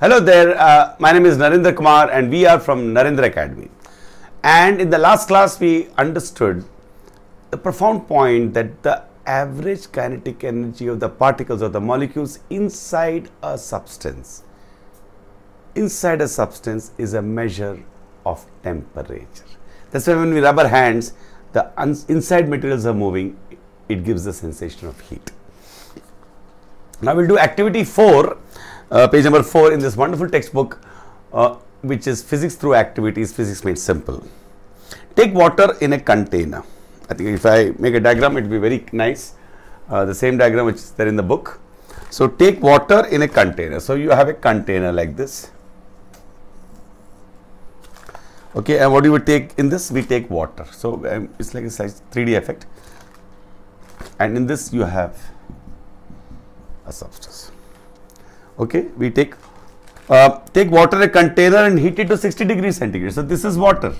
Hello there, uh, my name is Narendra Kumar and we are from Narendra Academy. And in the last class we understood the profound point that the average kinetic energy of the particles or the molecules inside a substance, inside a substance is a measure of temperature. That's why when we rub our hands, the inside materials are moving, it gives the sensation of heat. Now we'll do activity 4 uh, page number 4 in this wonderful textbook uh, which is physics through activities. Physics made simple. Take water in a container. I think if i make a diagram it will be very nice. Uh, the same diagram which is there in the book. So take water in a container. So you have a container like this. Okay and what do we take in this? We take water. So um, it's like a 3d effect. And in this you have a substance okay we take uh, take water a container and heat it to 60 degrees centigrade. So this is water.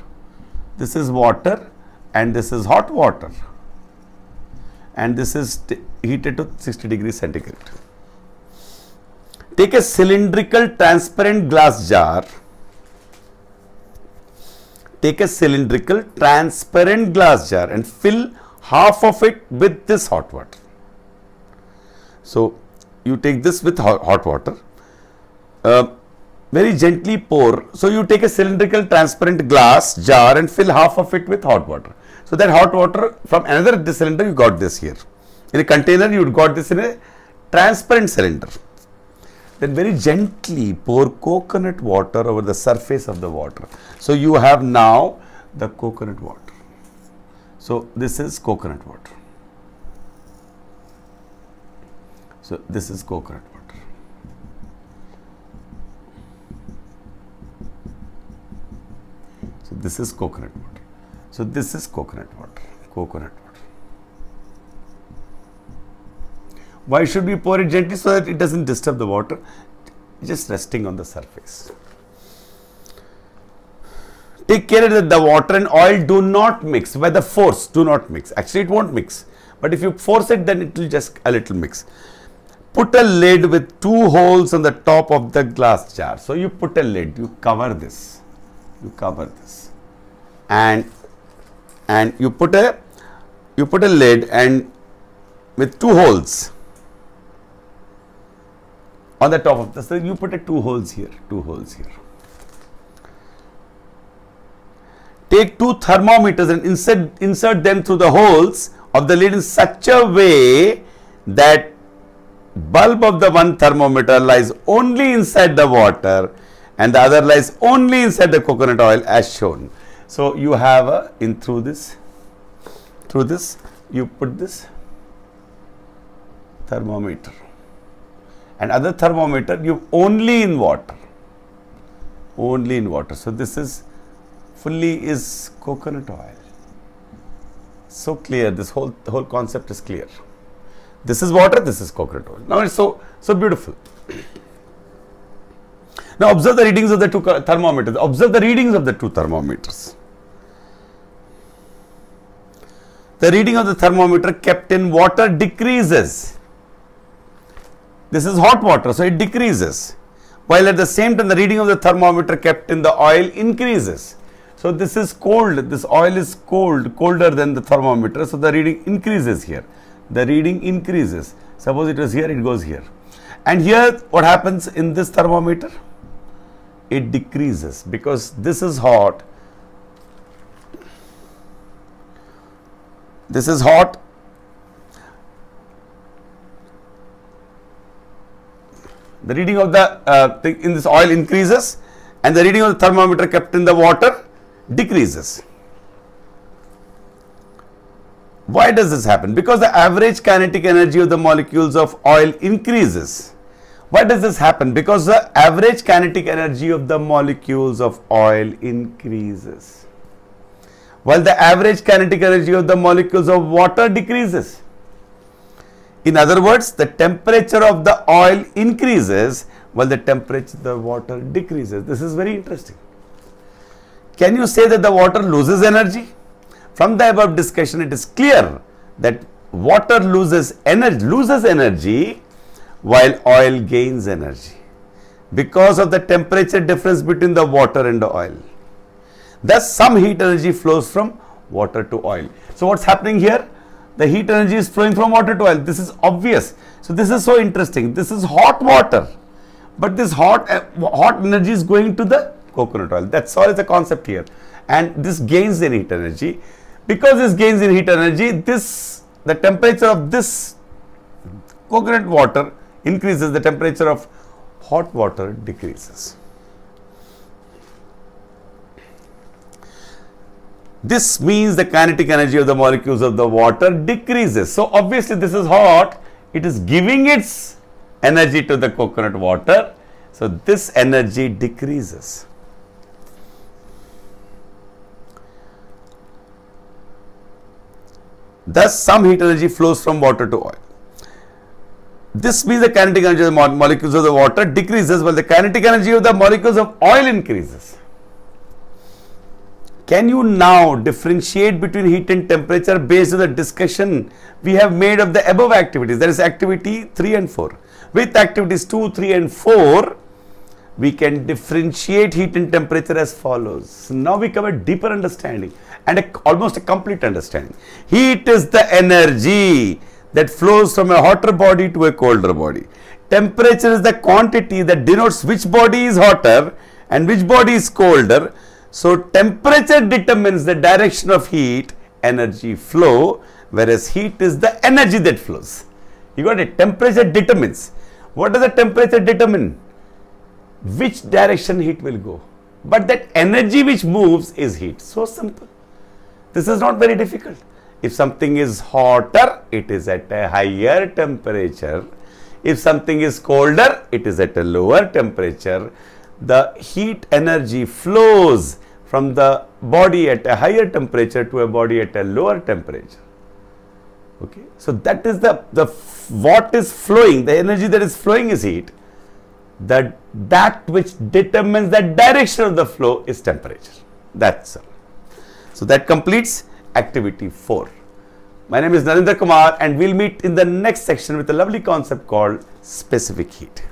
This is water and this is hot water. And this is heated to 60 degrees centigrade. Take a cylindrical transparent glass jar. Take a cylindrical transparent glass jar and fill half of it with this hot water. So you take this with hot water, uh, very gently pour. So, you take a cylindrical transparent glass jar and fill half of it with hot water. So, that hot water from another cylinder you got this here. In a container you got this in a transparent cylinder. Then very gently pour coconut water over the surface of the water. So, you have now the coconut water. So, this is coconut water. So, this is coconut water. So, this is coconut water. So, this is coconut water, coconut water. Why should we pour it gently so that it does not disturb the water, just resting on the surface. Take care that the water and oil do not mix by the force, do not mix. Actually, it won't mix, but if you force it, then it will just a little mix put a lid with two holes on the top of the glass jar. So, you put a lid, you cover this, you cover this and and you put a you put a lid and with two holes on the top of this. So, you put a two holes here, two holes here. Take two thermometers and insert, insert them through the holes of the lid in such a way that bulb of the one thermometer lies only inside the water and the other lies only inside the coconut oil as shown. So, you have a in through this, through this you put this thermometer and other thermometer you only in water, only in water. So, this is fully is coconut oil. So clear, this whole, whole concept is clear. This is water, this is oil. Now it's so, so beautiful. Now observe the readings of the two thermometers. Observe the readings of the two thermometers. The reading of the thermometer kept in water decreases. This is hot water, so it decreases. While at the same time, the reading of the thermometer kept in the oil increases. So this is cold, this oil is cold, colder than the thermometer, so the reading increases here the reading increases. Suppose it was here, it goes here. And here what happens in this thermometer? It decreases because this is hot. This is hot. The reading of the uh, in this oil increases and the reading of the thermometer kept in the water decreases. Why does this happen? Because the average kinetic energy of the molecules of oil increases. Why does this happen? Because the average kinetic energy of the molecules of oil increases. While the average kinetic energy of the molecules of water decreases. In other words, the temperature of the oil increases while the temperature of the water decreases. This is very interesting. Can you say that the water loses energy? From the above discussion, it is clear that water loses energy, loses energy while oil gains energy. because of the temperature difference between the water and the oil. Thus, some heat energy flows from water to oil. So, what's happening here? The heat energy is flowing from water to oil. This is obvious. So, this is so interesting. This is hot water, but this hot uh, hot energy is going to the coconut oil. That's all is the concept here. And this gains in heat energy. Because this gains in heat energy, this the temperature of this coconut water increases, the temperature of hot water decreases. This means the kinetic energy of the molecules of the water decreases. So, obviously, this is hot, it is giving its energy to the coconut water. So, this energy decreases. Thus, some heat energy flows from water to oil. This means the kinetic energy of the molecules of the water decreases while the kinetic energy of the molecules of oil increases. Can you now differentiate between heat and temperature based on the discussion we have made of the above activities? That is activity 3 and 4. With activities 2, 3 and 4, we can differentiate heat and temperature as follows. Now we come a deeper understanding and a, almost a complete understanding. Heat is the energy that flows from a hotter body to a colder body. Temperature is the quantity that denotes which body is hotter and which body is colder. So, temperature determines the direction of heat energy flow whereas heat is the energy that flows. You got it? Temperature determines. What does the temperature determine? Which direction heat will go. But that energy which moves is heat. So simple. This is not very difficult. If something is hotter, it is at a higher temperature. If something is colder, it is at a lower temperature. The heat energy flows from the body at a higher temperature to a body at a lower temperature. Okay. So, that is the, the what is flowing, the energy that is flowing is heat. That, that which determines the direction of the flow is temperature. That's all. So, that completes activity 4. My name is Narendra Kumar and we'll meet in the next section with a lovely concept called specific heat.